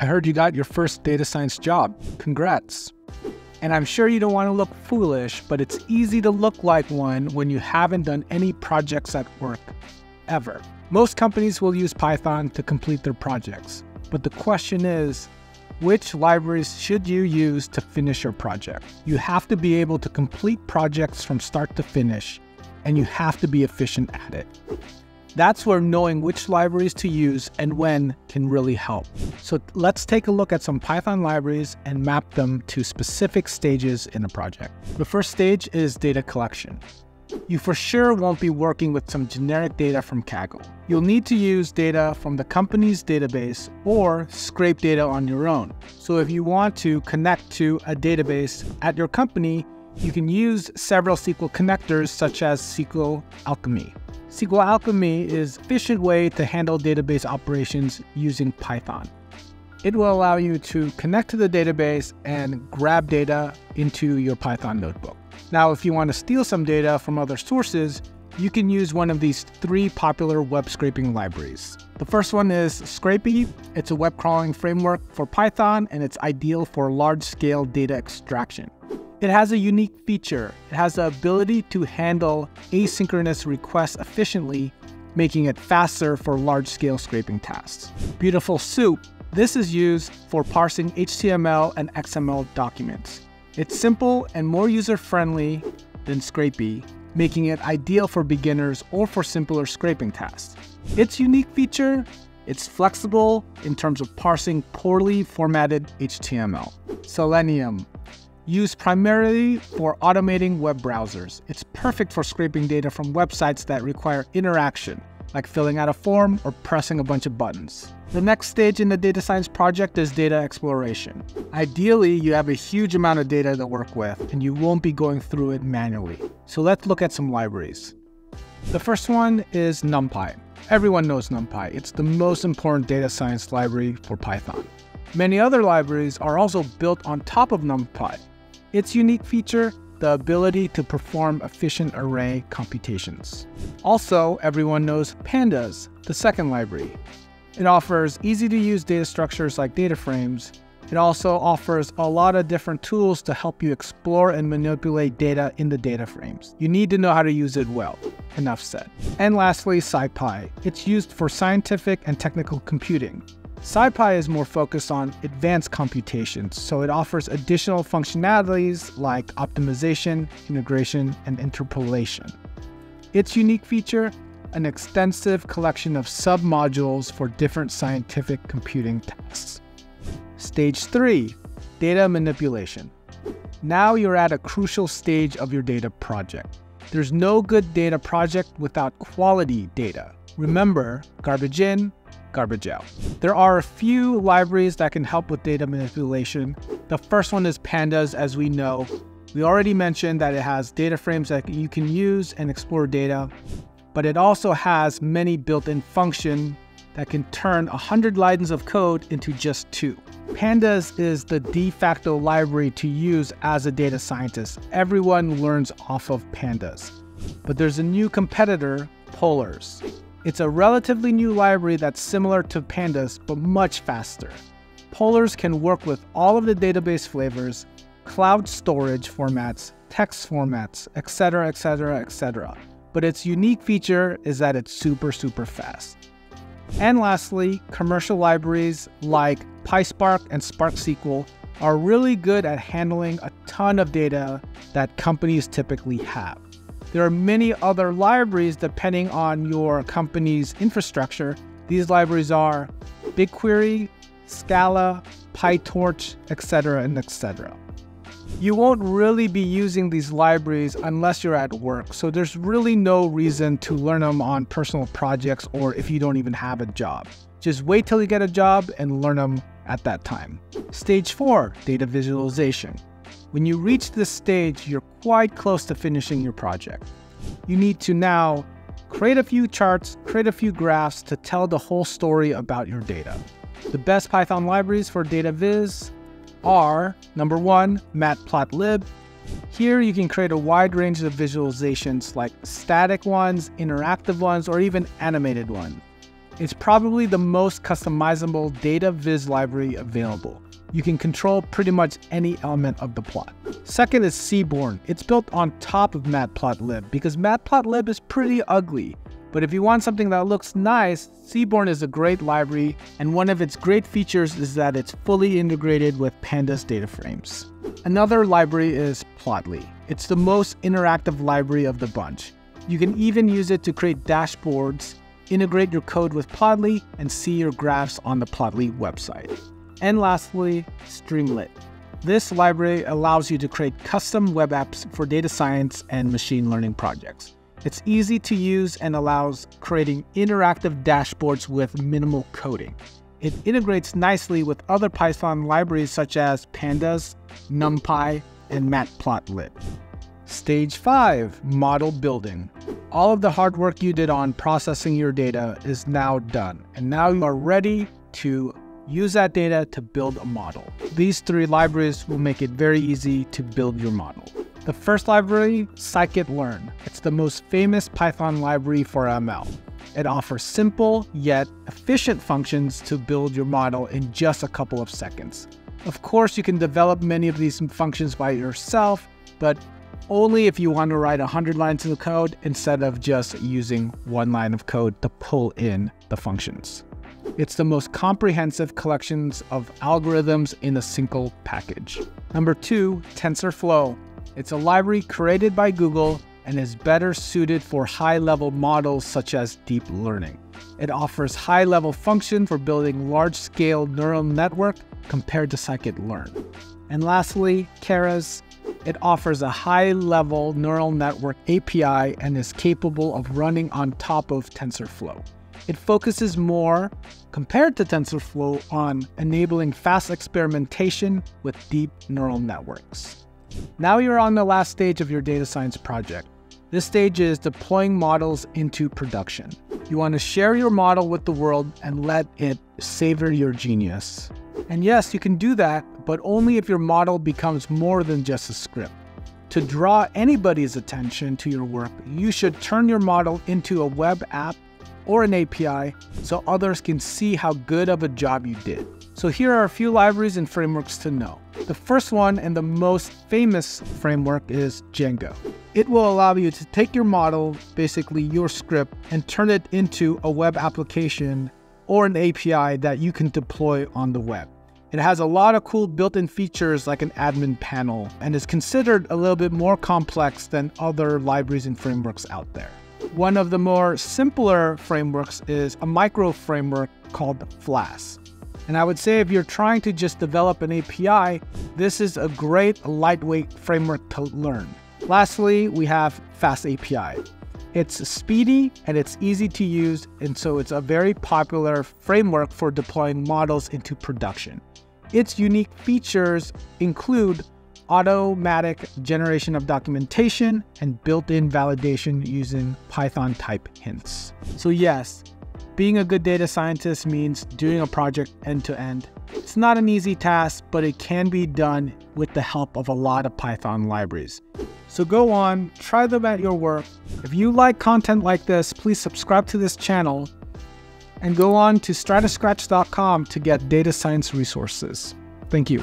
I heard you got your first data science job. Congrats. And I'm sure you don't want to look foolish, but it's easy to look like one when you haven't done any projects at work, ever. Most companies will use Python to complete their projects, but the question is, which libraries should you use to finish your project? You have to be able to complete projects from start to finish, and you have to be efficient at it. That's where knowing which libraries to use and when can really help. So let's take a look at some Python libraries and map them to specific stages in a project. The first stage is data collection. You for sure won't be working with some generic data from Kaggle. You'll need to use data from the company's database or scrape data on your own. So if you want to connect to a database at your company, you can use several SQL connectors such as SQL Alchemy. SQLAlchemy is an efficient way to handle database operations using Python. It will allow you to connect to the database and grab data into your Python notebook. Now, if you want to steal some data from other sources, you can use one of these three popular web scraping libraries. The first one is Scrapy. It's a web crawling framework for Python and it's ideal for large scale data extraction. It has a unique feature. It has the ability to handle asynchronous requests efficiently, making it faster for large-scale scraping tasks. Beautiful Soup. This is used for parsing HTML and XML documents. It's simple and more user-friendly than Scrapy, making it ideal for beginners or for simpler scraping tasks. Its unique feature it's flexible in terms of parsing poorly formatted HTML. Selenium used primarily for automating web browsers. It's perfect for scraping data from websites that require interaction, like filling out a form or pressing a bunch of buttons. The next stage in the data science project is data exploration. Ideally, you have a huge amount of data to work with, and you won't be going through it manually. So let's look at some libraries. The first one is NumPy. Everyone knows NumPy. It's the most important data science library for Python. Many other libraries are also built on top of NumPy, its unique feature, the ability to perform efficient array computations. Also, everyone knows Pandas, the second library. It offers easy to use data structures like data frames. It also offers a lot of different tools to help you explore and manipulate data in the data frames. You need to know how to use it well. Enough said. And lastly, SciPy. It's used for scientific and technical computing. SciPy is more focused on advanced computations, so it offers additional functionalities like optimization, integration, and interpolation. Its unique feature, an extensive collection of submodules for different scientific computing tasks. Stage 3, Data Manipulation. Now you're at a crucial stage of your data project. There's no good data project without quality data. Remember, garbage in, garbage out. There are a few libraries that can help with data manipulation. The first one is Pandas, as we know. We already mentioned that it has data frames that you can use and explore data, but it also has many built-in functions that can turn 100 lines of code into just two. Pandas is the de facto library to use as a data scientist. Everyone learns off of Pandas. But there's a new competitor, Polars. It's a relatively new library that's similar to Pandas, but much faster. Polars can work with all of the database flavors, cloud storage formats, text formats, etc., etc., etc. But its unique feature is that it's super, super fast. And lastly, commercial libraries like PySpark and Spark SQL are really good at handling a ton of data that companies typically have. There are many other libraries depending on your company's infrastructure. These libraries are BigQuery, Scala, PyTorch, etc., and etc. You won't really be using these libraries unless you're at work, so there's really no reason to learn them on personal projects or if you don't even have a job. Just wait till you get a job and learn them at that time. Stage 4 Data Visualization. When you reach this stage, you're quite close to finishing your project. You need to now create a few charts, create a few graphs to tell the whole story about your data. The best Python libraries for data viz are number one, matplotlib. Here you can create a wide range of visualizations like static ones, interactive ones, or even animated ones. It's probably the most customizable data viz library available. You can control pretty much any element of the plot. Second is Seaborn. It's built on top of Matplotlib because Matplotlib is pretty ugly. But if you want something that looks nice, Seaborn is a great library, and one of its great features is that it's fully integrated with Pandas data frames. Another library is Plotly. It's the most interactive library of the bunch. You can even use it to create dashboards, integrate your code with Plotly, and see your graphs on the Plotly website. And lastly, Streamlit. This library allows you to create custom web apps for data science and machine learning projects. It's easy to use and allows creating interactive dashboards with minimal coding. It integrates nicely with other Python libraries such as Pandas, NumPy, and Matplotlib. Stage 5 Model Building. All of the hard work you did on processing your data is now done, and now you are ready to use that data to build a model. These three libraries will make it very easy to build your model. The first library, scikit-learn. It's the most famous Python library for ML. It offers simple yet efficient functions to build your model in just a couple of seconds. Of course, you can develop many of these functions by yourself, but only if you want to write 100 lines of code instead of just using one line of code to pull in the functions. It's the most comprehensive collections of algorithms in a single package. Number two, TensorFlow. It's a library created by Google and is better suited for high-level models such as deep learning. It offers high-level function for building large-scale neural network compared to scikit-learn. And lastly, Keras. It offers a high-level neural network API and is capable of running on top of TensorFlow. It focuses more, compared to TensorFlow, on enabling fast experimentation with deep neural networks. Now you're on the last stage of your data science project. This stage is deploying models into production. You want to share your model with the world and let it savor your genius. And yes, you can do that, but only if your model becomes more than just a script. To draw anybody's attention to your work, you should turn your model into a web app or an API so others can see how good of a job you did. So here are a few libraries and frameworks to know. The first one and the most famous framework is Django. It will allow you to take your model, basically your script, and turn it into a web application or an API that you can deploy on the web. It has a lot of cool built-in features like an admin panel and is considered a little bit more complex than other libraries and frameworks out there. One of the more simpler frameworks is a micro framework called Flask. And I would say if you're trying to just develop an API, this is a great lightweight framework to learn. Lastly, we have FastAPI. It's speedy and it's easy to use, and so it's a very popular framework for deploying models into production. Its unique features include automatic generation of documentation and built-in validation using Python type hints. So yes, being a good data scientist means doing a project end to end. It's not an easy task, but it can be done with the help of a lot of Python libraries. So go on, try them at your work. If you like content like this, please subscribe to this channel and go on to stratascratch.com to get data science resources. Thank you.